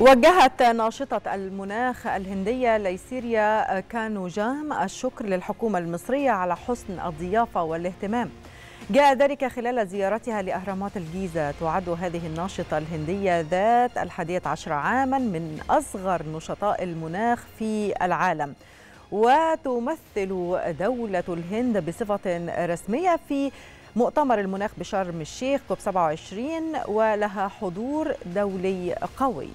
وجهت ناشطة المناخ الهندية ليسيريا كانوجام الشكر للحكومة المصرية على حسن الضيافة والاهتمام. جاء ذلك خلال زيارتها لأهرامات الجيزة. تعد هذه الناشطة الهندية ذات الحادية عشر عاما من أصغر نشطاء المناخ في العالم. وتمثل دولة الهند بصفة رسمية في مؤتمر المناخ بشرم الشيخ كوب 27 ولها حضور دولي قوي.